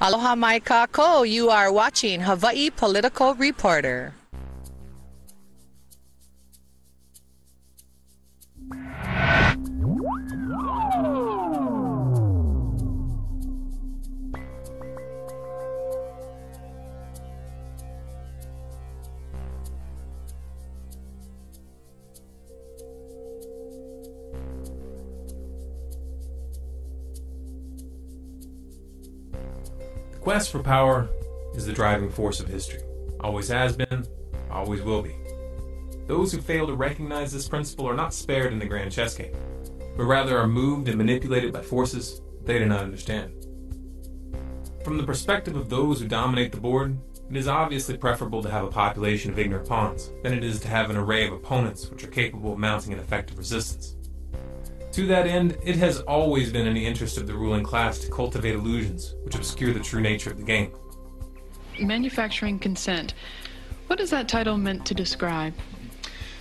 Aloha mai kako. You are watching Hawaii Political Reporter. Quest for power is the driving force of history. Always has been, always will be. Those who fail to recognize this principle are not spared in the grand chess game, but rather are moved and manipulated by forces they do not understand. From the perspective of those who dominate the board, it is obviously preferable to have a population of ignorant pawns than it is to have an array of opponents which are capable of mounting an effective resistance. To that end, it has always been in the interest of the ruling class to cultivate illusions which obscure the true nature of the game. Manufacturing consent. What is that title meant to describe?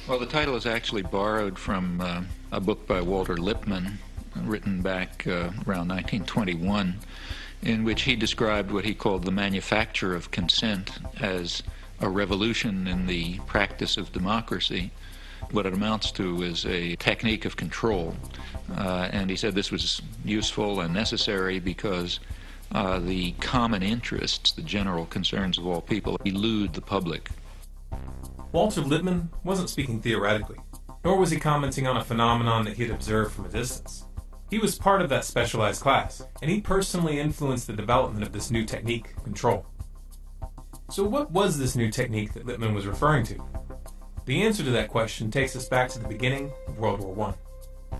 Well, the title is actually borrowed from uh, a book by Walter Lippmann, written back uh, around 1921, in which he described what he called the manufacture of consent as a revolution in the practice of democracy. What it amounts to is a technique of control. Uh, and he said this was useful and necessary because uh, the common interests, the general concerns of all people, elude the public. Walter Lippmann wasn't speaking theoretically, nor was he commenting on a phenomenon that he had observed from a distance. He was part of that specialized class, and he personally influenced the development of this new technique control. So, what was this new technique that Lippmann was referring to? The answer to that question takes us back to the beginning of World War I.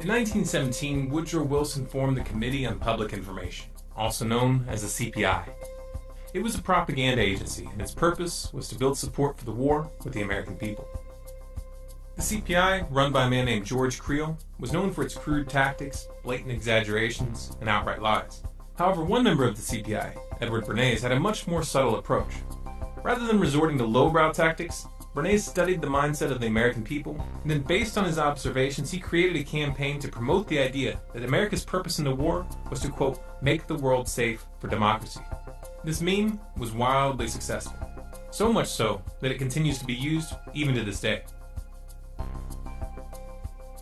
In 1917, Woodrow Wilson formed the Committee on Public Information, also known as the CPI. It was a propaganda agency, and its purpose was to build support for the war with the American people. The CPI, run by a man named George Creel, was known for its crude tactics, blatant exaggerations, and outright lies. However, one member of the CPI, Edward Bernays, had a much more subtle approach. Rather than resorting to lowbrow tactics, Bernays studied the mindset of the American people, and then based on his observations, he created a campaign to promote the idea that America's purpose in the war was to, quote, make the world safe for democracy. This meme was wildly successful, so much so that it continues to be used even to this day.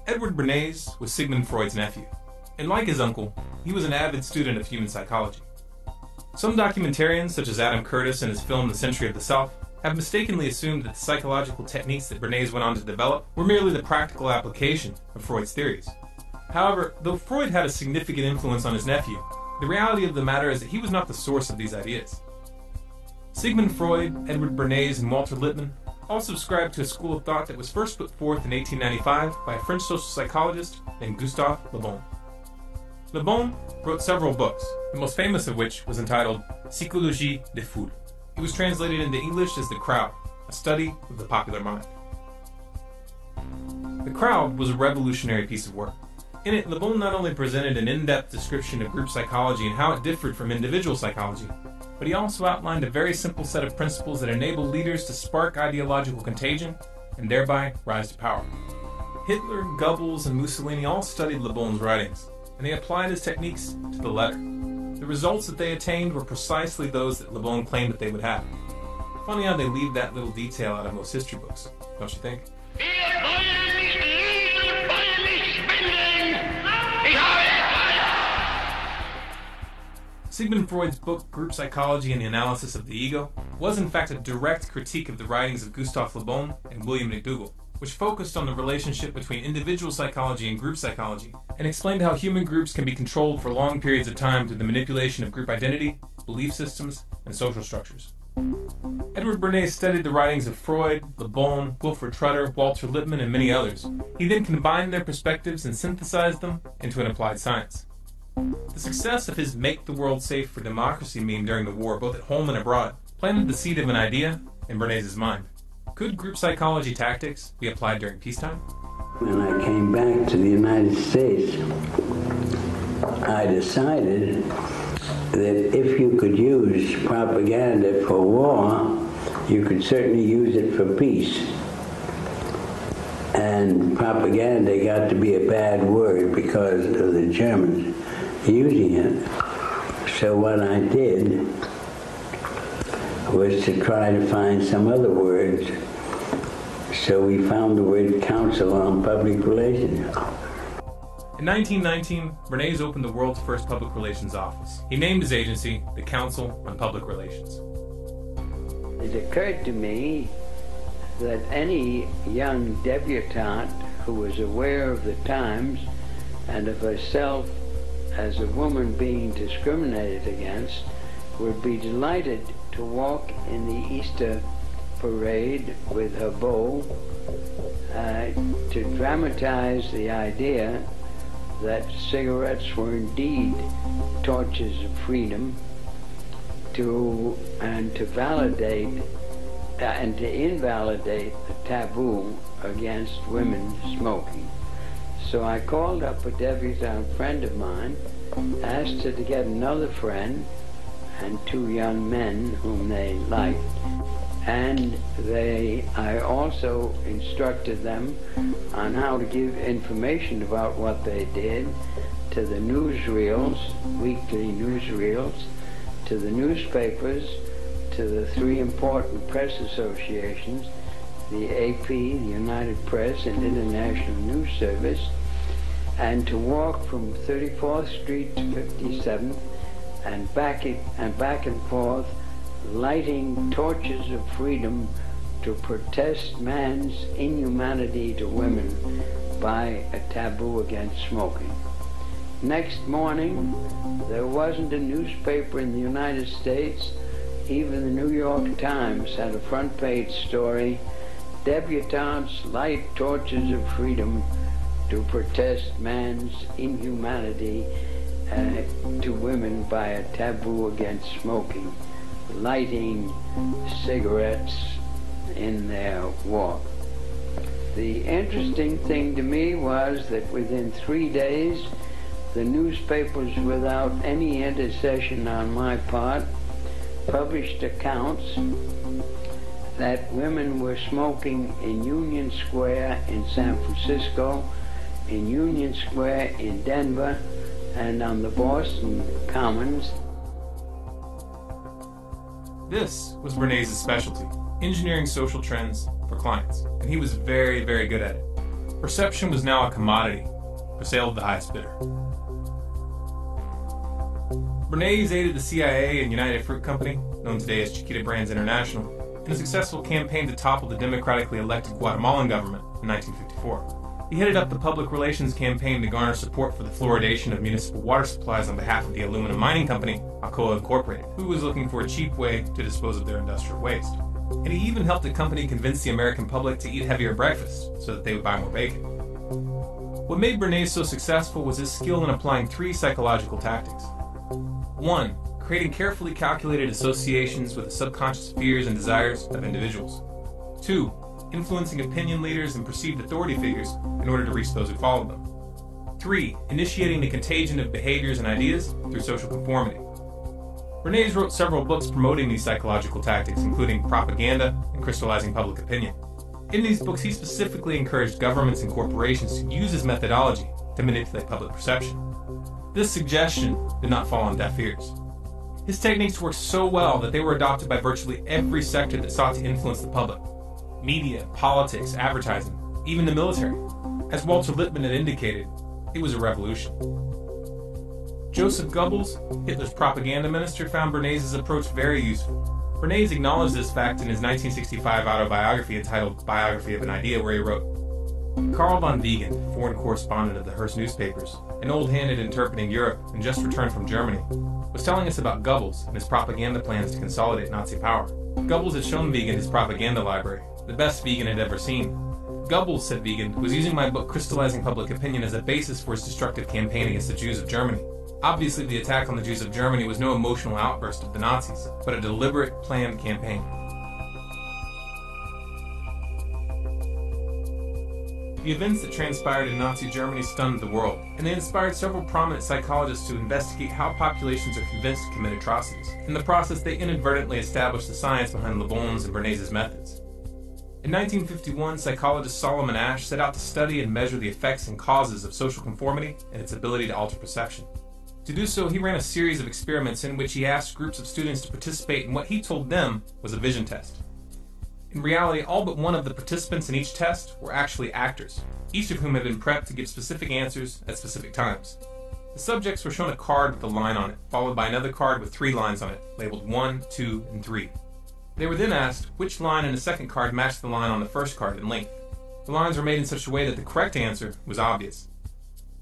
Edward Bernays was Sigmund Freud's nephew, and like his uncle, he was an avid student of human psychology. Some documentarians, such as Adam Curtis in his film The Century of the Self, have mistakenly assumed that the psychological techniques that Bernays went on to develop were merely the practical application of Freud's theories. However, though Freud had a significant influence on his nephew, the reality of the matter is that he was not the source of these ideas. Sigmund Freud, Edward Bernays, and Walter Lippmann all subscribed to a school of thought that was first put forth in 1895 by a French social psychologist named Gustave Le Bon. Le Bon wrote several books, the most famous of which was entitled Psychologie des foules. It was translated into English as The Crowd, a study of the popular mind. The Crowd was a revolutionary piece of work. In it, Le Bon not only presented an in depth description of group psychology and how it differed from individual psychology, but he also outlined a very simple set of principles that enable leaders to spark ideological contagion and thereby rise to power. Hitler, Goebbels, and Mussolini all studied Le Bon's writings, and they applied his techniques to the letter. The results that they attained were precisely those that Le Bon claimed that they would have. Funny how they leave that little detail out of most history books, don't you think? Sigmund Freud's book Group Psychology and the Analysis of the Ego was in fact a direct critique of the writings of Gustave Le Bon and William McDougall, which focused on the relationship between individual psychology and group psychology, and explained how human groups can be controlled for long periods of time through the manipulation of group identity, belief systems, and social structures. Edward Bernays studied the writings of Freud, Le Bon, Wilfred Trotter, Walter Lippmann, and many others. He then combined their perspectives and synthesized them into an applied science. The success of his Make the World Safe for Democracy meme during the war, both at home and abroad, planted the seed of an idea in Bernays' mind. Could group psychology tactics be applied during peacetime? When I came back to the United States, I decided that if you could use propaganda for war, you could certainly use it for peace. And propaganda got to be a bad word because of the Germans. using it. So what I did was to try to find some other words. So we found the word Council on Public Relations. In 1919, Bernays opened the world's first public relations office. He named his agency the Council on Public Relations. It occurred to me that any young debutante who was aware of the times and of herself as a woman being discriminated against would be delighted to walk in the Easter parade with her bow uh, to dramatize the idea that cigarettes were indeed torches of freedom to and to validate uh, and to invalidate the taboo against women smoking. So I called up a debutante friend of mine, asked her to get another friend and two young men whom they liked. And they, I also instructed them on how to give information about what they did to the newsreels, weekly newsreels, to the newspapers, to the three important press associations, the AP, the United Press, and International News Service, and to walk from 34th Street to 57th and back, it, and back and forth, lighting torches of freedom to protest man's inhumanity to women by a taboo against smoking. Next morning, there wasn't a newspaper in the United States, even the New York Times had a front page story, Debutantes light torches of freedom to protest man's inhumanity uh, to women by a taboo against smoking, lighting cigarettes in their walk. The interesting thing to me was that within three days, the newspapers, without any intercession on my part, published accounts that women were smoking in Union Square in San Francisco, in Union Square in Denver, and on the Boston Commons. This was Bernays' specialty, engineering social trends for clients, and he was very, very good at it. Perception was now a commodity, for sale of the highest bidder. Bernays aided the CIA and United Fruit Company, known today as Chiquita Brands International, in a successful campaign to topple the democratically elected Guatemalan government in 1954. He headed up the public relations campaign to garner support for the fluoridation of municipal water supplies on behalf of the aluminum mining company, Alcoa Incorporated, who was looking for a cheap way to dispose of their industrial waste. And he even helped the company convince the American public to eat heavier breakfasts so that they would buy more bacon. What made Bernays so successful was his skill in applying three psychological tactics. One, creating carefully calculated associations with the subconscious fears and desires of individuals. Two, influencing opinion leaders and perceived authority figures in order to reach those who follow them. Three, initiating the contagion of behaviors and ideas through social conformity. Bernays wrote several books promoting these psychological tactics, including Propaganda and Crystallizing Public Opinion. In these books, he specifically encouraged governments and corporations to use his methodology to manipulate public perception. This suggestion did not fall on deaf ears. His techniques worked so well that they were adopted by virtually every sector that sought to influence the public media, politics, advertising, even the military. As Walter Lippmann had indicated, it was a revolution. Joseph Goebbels, Hitler's propaganda minister, found Bernays' approach very useful. Bernays acknowledged this fact in his 1965 autobiography entitled Biography of an Idea, where he wrote Carl von Wiegand, foreign correspondent of the Hearst newspapers, an old hand at interpreting Europe and just returned from Germany, was telling us about Goebbels and his propaganda plans to consolidate Nazi power. Goebbels had shown Wiegand his propaganda library, the best Wiegand had ever seen. Goebbels, said Wiegand, was using my book Crystallizing Public Opinion as a basis for his destructive campaign against the Jews of Germany. Obviously, the attack on the Jews of Germany was no emotional outburst of the Nazis, but a deliberate, planned campaign. The events that transpired in Nazi Germany stunned the world, and they inspired several prominent psychologists to investigate how populations are convinced to commit atrocities. In the process, they inadvertently established the science behind Le Bon's and Bernays' methods. In 1951, psychologist Solomon Asch set out to study and measure the effects and causes of social conformity and its ability to alter perception. To do so, he ran a series of experiments in which he asked groups of students to participate in what he told them was a vision test. In reality, all but one of the participants in each test were actually actors, each of whom had been prepped to give specific answers at specific times. The subjects were shown a card with a line on it, followed by another card with three lines on it, labeled 1, 2, and 3. They were then asked which line in the second card matched the line on the first card in length. The lines were made in such a way that the correct answer was obvious.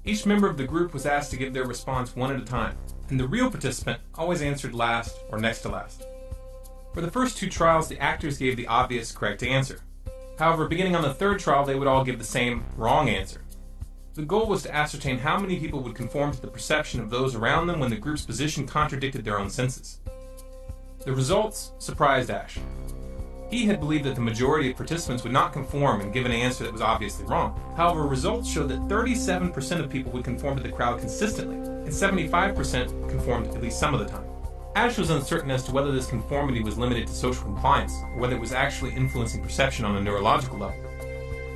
Each member of the group was asked to give their response one at a time, and the real participant always answered last or next to last. For the first two trials, the actors gave the obvious correct answer. However, beginning on the third trial, they would all give the same wrong answer. The goal was to ascertain how many people would conform to the perception of those around them when the group's position contradicted their own senses. The results surprised Asch. He had believed that the majority of participants would not conform and give an answer that was obviously wrong. However, results showed that 37% of people would conform to the crowd consistently, and 75% conformed at least some of the time. Asch was uncertain as to whether this conformity was limited to social compliance, or whether it was actually influencing perception on a neurological level.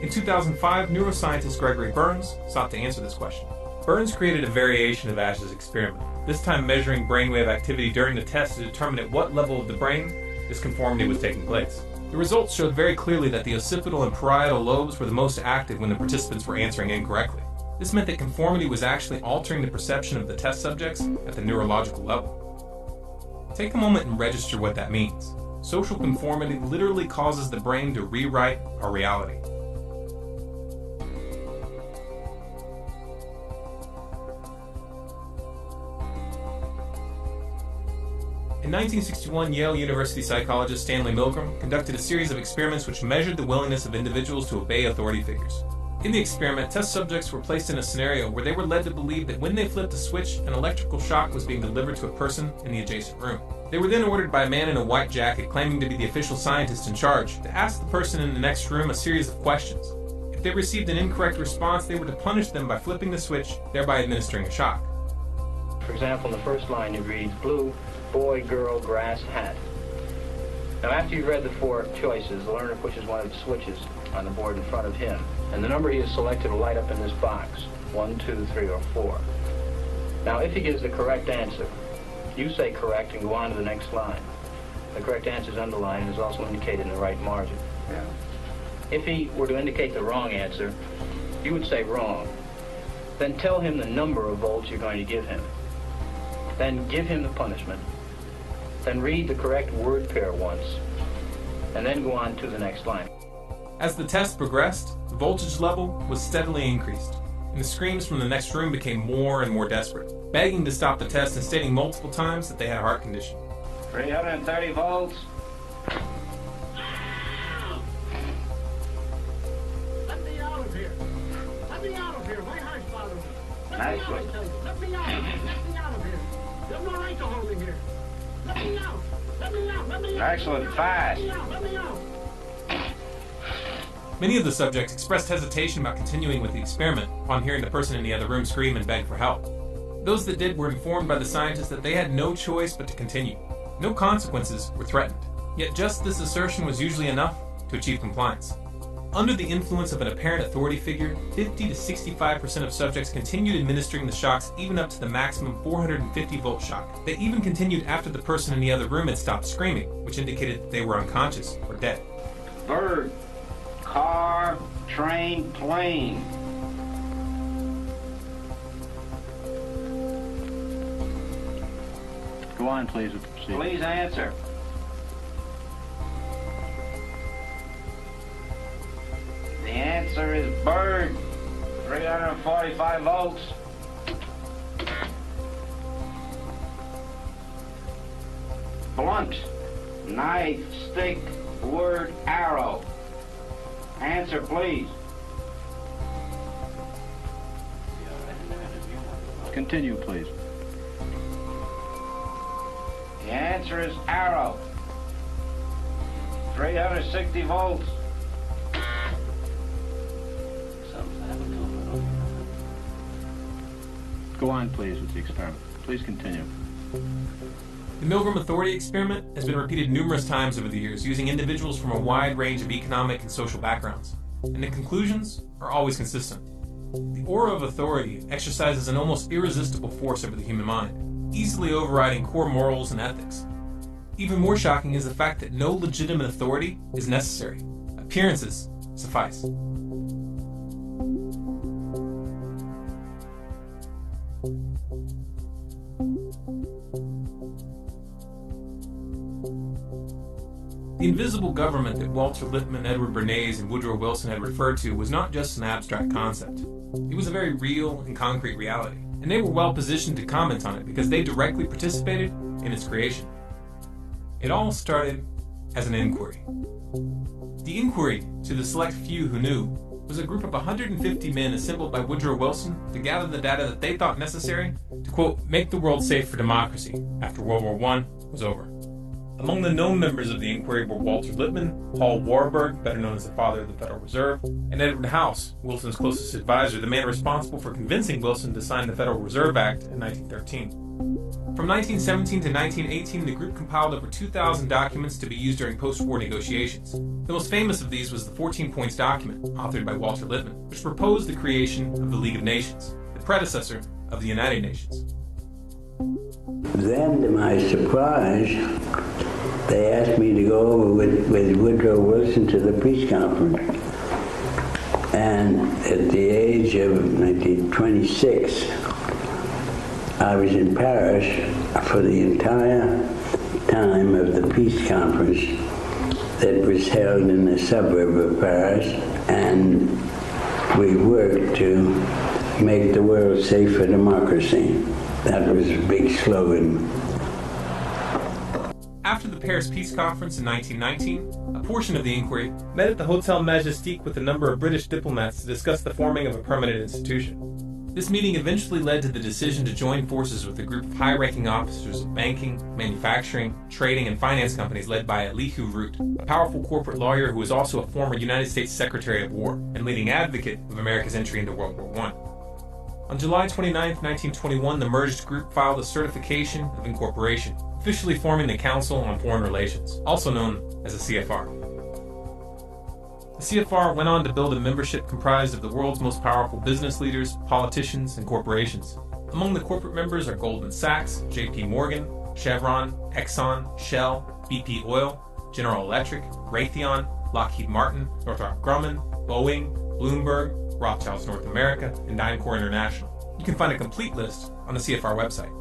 In 2005, neuroscientist Gregory Berns sought to answer this question. Berns created a variation of Asch's experiment, this time measuring brainwave activity during the test to determine at what level of the brain this conformity was taking place. The results showed very clearly that the occipital and parietal lobes were the most active when the participants were answering incorrectly. This meant that conformity was actually altering the perception of the test subjects at the neurological level. Take a moment and register what that means. Social conformity literally causes the brain to rewrite our reality. In 1961, Yale University psychologist Stanley Milgram conducted a series of experiments which measured the willingness of individuals to obey authority figures. In the experiment, test subjects were placed in a scenario where they were led to believe that when they flipped a switch, an electrical shock was being delivered to a person in the adjacent room. They were then ordered by a man in a white jacket claiming to be the official scientist in charge to ask the person in the next room a series of questions. If they received an incorrect response, they were to punish them by flipping the switch, thereby administering a shock. For example, in the first line it reads blue, boy, girl, grass, hat. Now after you've read the four choices, the learner pushes one of the switches on the board in front of him, and the number he has selected will light up in this box, one, two, three, or four. Now if he gives the correct answer, you say correct and go on to the next line. The correct answer is underlined and is also indicated in the right margin. Yeah. If he were to indicate the wrong answer, you would say wrong. Then tell him the number of volts you're going to give him. Then give him the punishment. Then read the correct word pair once. And then go on to the next line. As the test progressed, the voltage level was steadily increased, and the screams from the next room became more and more desperate, begging to stop the test and stating multiple times that they had a heart condition. 330 volts. Let me out of here. Let me out of here. My heart's bothering me. Let me out, I one. tell you. Let me out. Let me out of here. You have no right to hold me here. Let me out. Let me out. Let me out. Excellent. Fast. Let me out. Let me out. Many of the subjects expressed hesitation about continuing with the experiment upon hearing the person in the other room scream and beg for help. Those that did were informed by the scientists that they had no choice but to continue. No consequences were threatened, yet just this assertion was usually enough to achieve compliance. Under the influence of an apparent authority figure, 50 to 65% of subjects continued administering the shocks even up to the maximum 450 volt shock. They even continued after the person in the other room had stopped screaming, which indicated that they were unconscious or dead. bird, car, train, plane. Go on, please. with the procedure. Please answer. Answer is bird, 345 volts. Blunt, knife, stick, word, arrow. Answer, please. Continue, please. The answer is arrow. 360 volts. Go on, please, with the experiment. Please continue. The Milgram Authority experiment has been repeated numerous times over the years using individuals from a wide range of economic and social backgrounds, and the conclusions are always consistent. The aura of authority exercises an almost irresistible force over the human mind, easily overriding core morals and ethics. Even more shocking is the fact that no legitimate authority is necessary. Appearances suffice. The invisible government that Walter Lippmann, Edward Bernays, and Woodrow Wilson had referred to was not just an abstract concept. It was a very real and concrete reality, and they were well positioned to comment on it because they directly participated in its creation. It all started as an inquiry. The inquiry, to the select few who knew, was a group of 150 men assembled by Woodrow Wilson to gather the data that they thought necessary to, quote, make the world safe for democracy after World War I was over. Among the known members of the inquiry were Walter Lippmann, Paul Warburg, better known as the father of the Federal Reserve, and Edward House, Wilson's closest advisor, the man responsible for convincing Wilson to sign the Federal Reserve Act in 1913. From 1917 to 1918, the group compiled over 2,000 documents to be used during post war negotiations. The most famous of these was the 14 Points document, authored by Walter Lippmann, which proposed the creation of the League of Nations, the predecessor of the United Nations. Then, to my surprise, they asked me to go over with, with Woodrow Wilson to the peace conference. And at the age of 1926, I was in Paris for the entire time of the peace conference that was held in the suburb of Paris, and we worked to make the world safe for democracy. That was a big slogan. After the Paris Peace Conference in 1919, a portion of the inquiry met at the Hotel Majestic with a number of British diplomats to discuss the forming of a permanent institution. This meeting eventually led to the decision to join forces with a group of high ranking officers of banking, manufacturing, trading, and finance companies led by Elihu Root, a powerful corporate lawyer who was also a former United States Secretary of War and leading advocate of America's entry into World War I. On July 29, 1921, the merged group filed a certification of incorporation, officially forming the Council on Foreign Relations, also known as the CFR. The CFR went on to build a membership comprised of the world's most powerful business leaders, politicians, and corporations. Among the corporate members are Goldman Sachs, JP Morgan, Chevron, Exxon, Shell, BP Oil, General Electric, Raytheon, Lockheed Martin, Northrop Grumman, Boeing, Bloomberg, Rothschilds North America, and DynCorp International. You can find a complete list on the CFR website.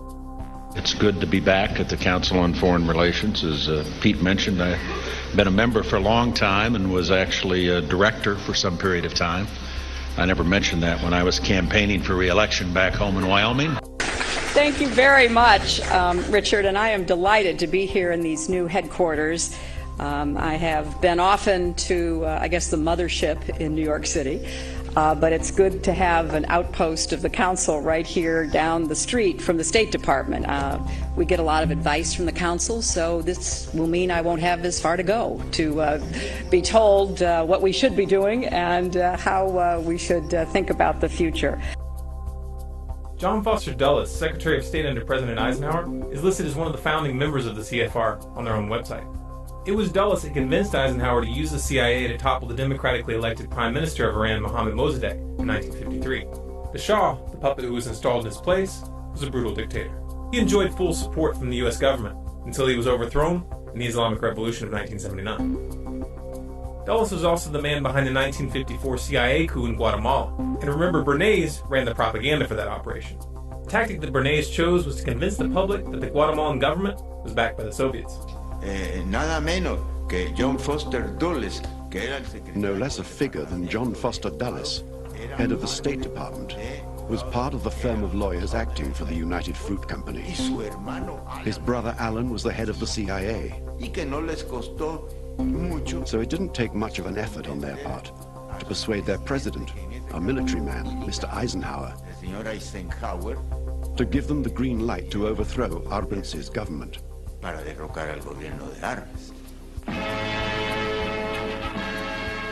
It's good to be back at the Council on Foreign Relations. As uh, Pete mentioned, I've been a member for a long time and was actually a director for some period of time. I never mentioned that when I was campaigning for reelection back home in Wyoming. Thank you very much, um, Richard, and I am delighted to be here in these new headquarters. Um, I have been often to, uh, I guess, the mothership in New York City. Uh, but it's good to have an outpost of the council right here down the street from the State Department. Uh, we get a lot of advice from the council, so this will mean I won't have as far to go to uh, be told uh, what we should be doing and uh, how uh, we should think about the future. John Foster Dulles, Secretary of State under President Eisenhower, is listed as one of the founding members of the CFR on their own website. It was Dulles that convinced Eisenhower to use the CIA to topple the democratically elected Prime Minister of Iran, Mohammad Mossadegh, in 1953. The Shah, the puppet who was installed in his place, was a brutal dictator. He enjoyed full support from the US government until he was overthrown in the Islamic Revolution of 1979. Dulles was also the man behind the 1954 CIA coup in Guatemala, and remember, Bernays ran the propaganda for that operation. The tactic that Bernays chose was to convince the public that the Guatemalan government was backed by the Soviets eh, nada menos que John Foster Dulles, que era el secretario. No less a figure than John Foster Dulles, head of the State Department, was part of the firm of lawyers acting for the United Fruit Company. His brother Allen was the head of the CIA. So it didn't take much of an effort on their part to persuade their president, a military man, Mr. Eisenhower, to give them the green light to overthrow Arbenz's government para derrocar al gobierno de Arbenz.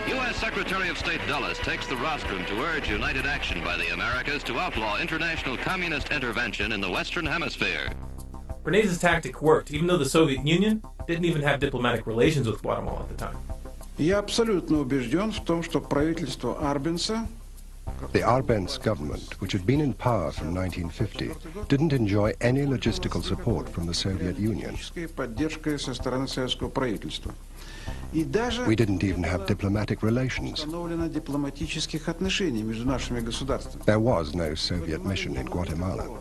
U.S. Secretary of State Dulles takes the rostrum to urge united action by the Americas to outlaw international communist intervention in the Western Hemisphere. Bernays' tactic worked, even though the Soviet Union didn't even have diplomatic relations with Guatemala at the time. Я абсолютно убежден в том, что правительство Арбенса the Arbenz government, which had been in power from 1950, didn't enjoy any logistical support from the Soviet Union. We didn't even have diplomatic relations. There was no Soviet mission in Guatemala.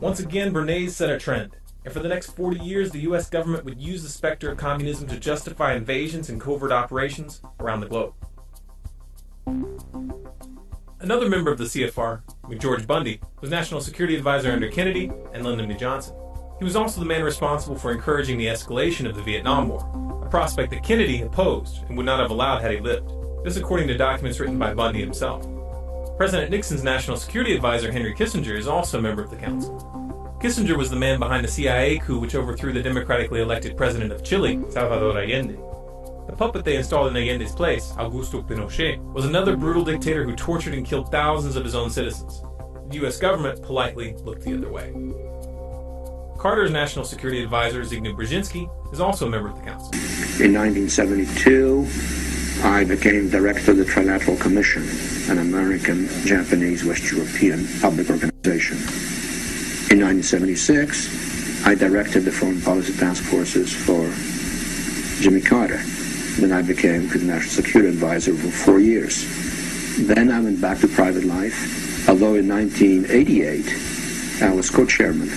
Once again, Bernays set a trend. And for the next 40 years, the U.S. government would use the specter of communism to justify invasions and covert operations around the globe. Another member of the CFR, McGeorge Bundy, was National Security Advisor under Kennedy and Lyndon B. Johnson. He was also the man responsible for encouraging the escalation of the Vietnam War, a prospect that Kennedy opposed and would not have allowed had he lived. This according to documents written by Bundy himself. President Nixon's National Security Advisor Henry Kissinger is also a member of the council. Kissinger was the man behind the CIA coup which overthrew the democratically elected president of Chile, Salvador Allende. The puppet they installed in Allende's place, Augusto Pinochet, was another brutal dictator who tortured and killed thousands of his own citizens. The U.S. government politely looked the other way. Carter's national security advisor, Zbigniew Brzezinski, is also a member of the council. In 1972, I became director of the Trilateral Commission, an American, Japanese, West European public organization. In 1976, I directed the foreign policy task forces for Jimmy Carter. Then I became the National Security Advisor for four years. Then I went back to private life, although in 1988 I was co-chairman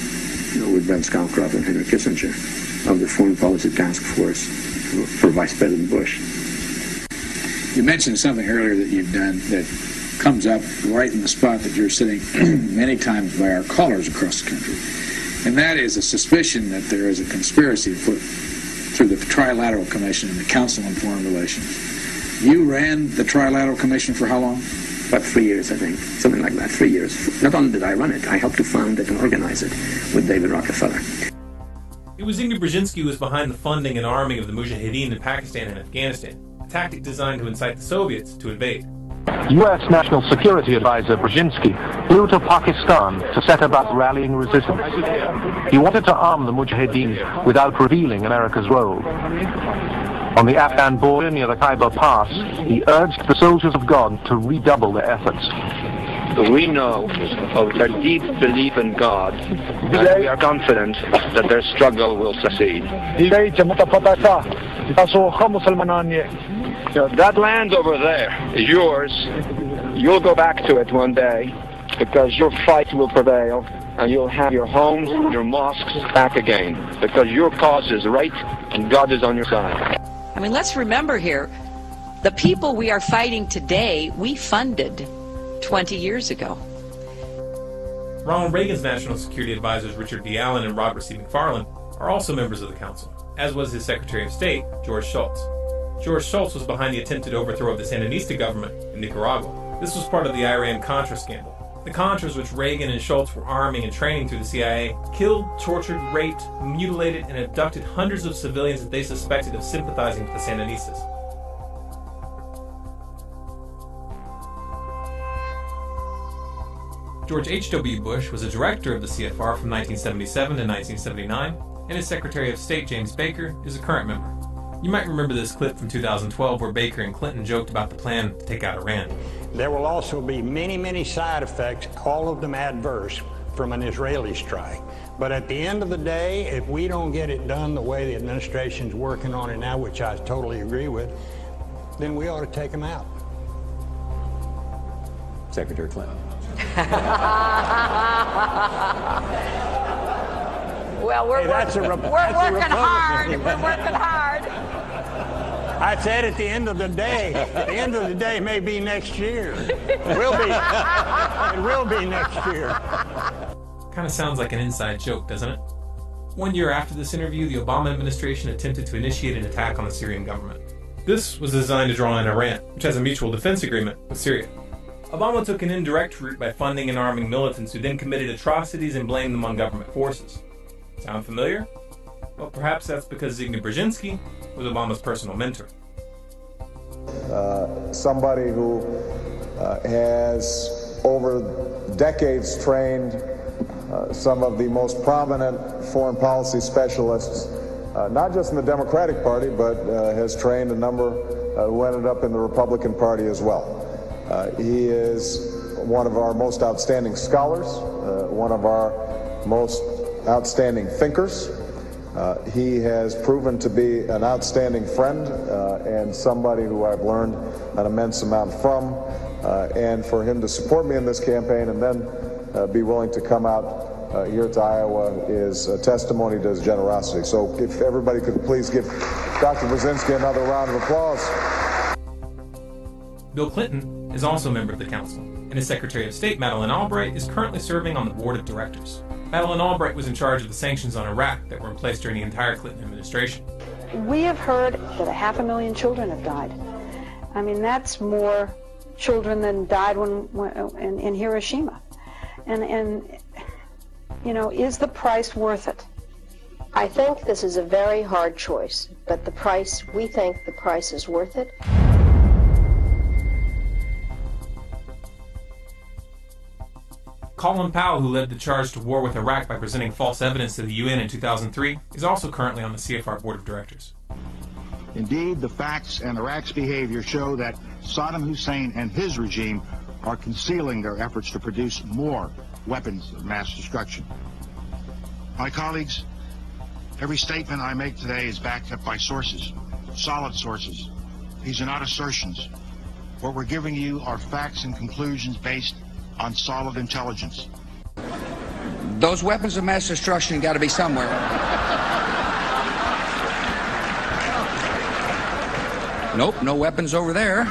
you know, with Brent Scowcroft and Henry Kissinger of the Foreign Policy Task Force for Vice President Bush. You mentioned something earlier that you've done that comes up right in the spot that you're sitting many times by our callers across the country. And that is a suspicion that there is a conspiracy afoot through the Trilateral Commission and the Council on Foreign Relations. You ran the Trilateral Commission for how long? About three years, I think. Something like that, three years. Not only did I run it, I helped to found it and organize it with David Rockefeller. It was Zbigniew Brzezinski who was behind the funding and arming of the Mujahideen in Pakistan and Afghanistan, a tactic designed to incite the Soviets to invade. U.S. National Security Advisor Brzezinski flew to Pakistan to set about rallying resistance. He wanted to arm the Mujahideen without revealing America's role. On the Afghan border near the Khyber Pass, he urged the soldiers of God to redouble their efforts. We know of their deep belief in God, and we are confident that their struggle will succeed. You know, that land over there is yours. You'll go back to it one day because your fight will prevail and you'll have your homes, your mosques back again because your cause is right and God is on your side. I mean, let's remember here the people we are fighting today, we funded 20 years ago. Ronald Reagan's national security advisors Richard D. Allen and Robert C. McFarlane are also members of the council, as was his Secretary of State, George Shultz. George Shultz was behind the attempted overthrow of the Sandinista government in Nicaragua. This was part of the Iran-Contra scandal. The Contras, which Reagan and Shultz were arming and training through the CIA, killed, tortured, raped, mutilated, and abducted hundreds of civilians that they suspected of sympathizing with the Sandinistas. George H.W. Bush was a director of the CFR from 1977 to 1979, and his Secretary of State, James Baker, is a current member. You might remember this clip from 2012 where Baker and Clinton joked about the plan to take out Iran. There will also be many, many side effects, all of them adverse, from an Israeli strike. But at the end of the day, if we don't get it done the way the administration's working on it now, which I totally agree with, then we ought to take them out. Secretary Clinton. well, we're, Hey, that's a working, we're that's a working hard. We're working hard. I said at the end of the day, the end of the day may be next year. It Will be. It will be next year. Kind of sounds like an inside joke, doesn't it? One year after this interview, the Obama administration attempted to initiate an attack on the Syrian government. This was designed to draw in Iran, which has a mutual defense agreement with Syria. Obama took an indirect route by funding and arming militants who then committed atrocities and blamed them on government forces. Sound familiar? Well, perhaps that's because Zbigniew Brzezinski was Obama's personal mentor. uh, somebody who uh, has over decades trained uh, some of the most prominent foreign policy specialists, uh, not just in the Democratic Party, but uh, has trained a number uh, who ended up in the Republican Party as well. He is one of our most outstanding scholars, one of our most outstanding thinkers. Uh, he has proven to be an outstanding friend uh, and somebody who I've learned an immense amount from. Uh, and for him to support me in this campaign and then uh, be willing to come out uh, here to Iowa is a testimony to his generosity. So if everybody could please give Dr. Brzezinski another round of applause. Bill Clinton is also a member of the council, and his Secretary of State, Madeleine Albright, is currently serving on the board of directors. Madeleine Albright was in charge of the sanctions on Iraq that were in place during the entire Clinton administration. We have heard that a half a million children have died. I mean, that's more children than died when, when in, in Hiroshima. And, and, you know, is the price worth it? I think this is a very hard choice, but the price, we think the price is worth it. Colin Powell, who led the charge to war with Iraq by presenting false evidence to the UN in 2003, is also currently on the CFR board of directors. Indeed, the facts and Iraq's behavior show that Saddam Hussein and his regime are concealing their efforts to produce more weapons of mass destruction. My colleagues, every statement I make today is backed up by sources, solid sources. These are not assertions. What we're giving you are facts and conclusions based on solid intelligence. Those weapons of mass destruction got to be somewhere. nope, no weapons over there.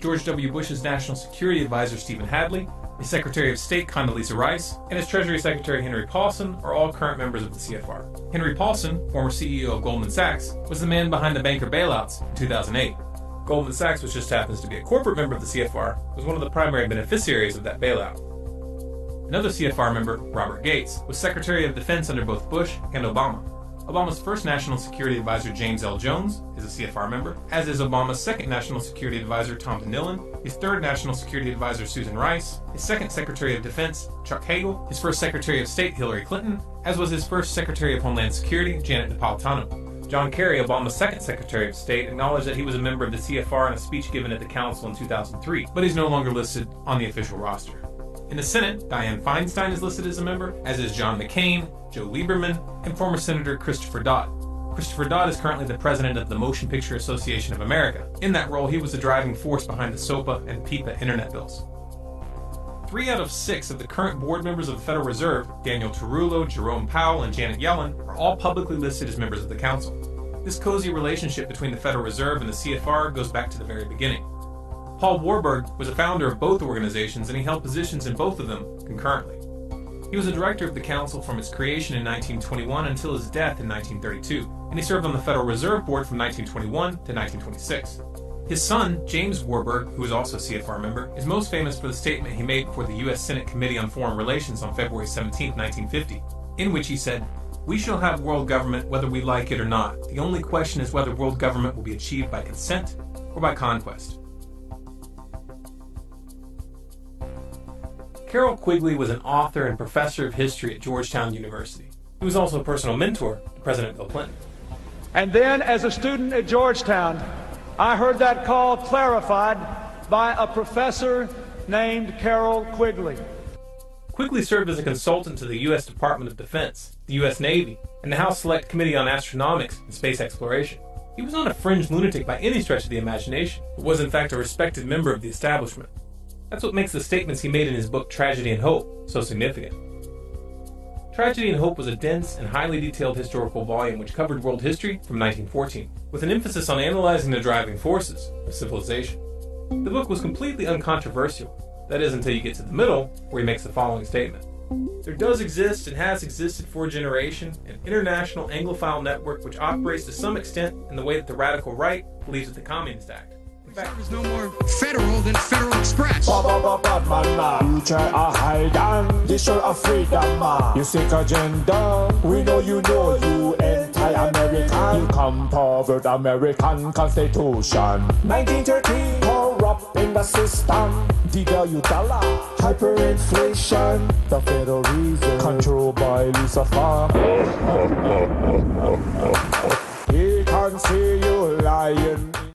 George W. Bush's National Security Advisor Stephen Hadley, his Secretary of State Condoleezza Rice, and his Treasury Secretary Henry Paulson are all current members of the CFR. Henry Paulson, former CEO of Goldman Sachs, was the man behind the banker bailouts in 2008. Goldman Sachs, which just happens to be a corporate member of the CFR, was one of the primary beneficiaries of that bailout. Another CFR member, Robert Gates, was Secretary of Defense under both Bush and Obama. Obama's first National Security Advisor, James L. Jones, is a CFR member, as is Obama's second National Security Advisor, Tom Donilon, his third National Security Advisor, Susan Rice, his second Secretary of Defense, Chuck Hagel, his first Secretary of State, Hillary Clinton, as was his first Secretary of Homeland Security, Janet Napolitano. John Kerry, Obama's second Secretary of State, acknowledged that he was a member of the CFR in a speech given at the Council in 2003, but he's no longer listed on the official roster. In the Senate, Dianne Feinstein is listed as a member, as is John McCain, Joe Lieberman, and former Senator Christopher Dodd. Christopher Dodd is currently the president of the Motion Picture Association of America. In that role, he was the driving force behind the SOPA and PIPA internet bills. Three out of six of the current board members of the Federal Reserve, Daniel Tarullo, Jerome Powell, and Janet Yellen, are all publicly listed as members of the Council. This cozy relationship between the Federal Reserve and the CFR goes back to the very beginning. Paul Warburg was a founder of both organizations and he held positions in both of them concurrently. He was a director of the council from its creation in 1921 until his death in 1932, and he served on the Federal Reserve Board from 1921 to 1926. His son, James Warburg, who is also a CFR member, is most famous for the statement he made before the U.S. Senate Committee on Foreign Relations on February 17, 1950, in which he said, We shall have world government whether we like it or not. The only question is whether world government will be achieved by consent or by conquest. Carroll Quigley was an author and professor of history at Georgetown University. He was also a personal mentor to President Bill Clinton. And then, as a student at Georgetown, I heard that call clarified by a professor named Carroll Quigley. Quigley served as a consultant to the U.S. Department of Defense, the U.S. Navy, and the House Select Committee on Astronautics and Space Exploration. He was not a fringe lunatic by any stretch of the imagination, but was in fact a respected member of the establishment. That's what makes the statements he made in his book Tragedy and Hope so significant. Tragedy and Hope was a dense and highly detailed historical volume which covered world history from 1914, with an emphasis on analyzing the driving forces of civilization. The book was completely uncontroversial, that is, until you get to the middle, where he makes the following statement. There does exist and has existed for a generation an international Anglophile network which operates to some extent in the way that the radical right believes with the Communist Act. There's no more federal than Federal Express. Future a hide and destroy a freedom man. You seek agenda, we know you know you anti-American. You come forward American Constitution. 1913, corrupt in the system. Devalue dollar, hyperinflation. The Federal Reserve, controlled by Farm. he can see you lying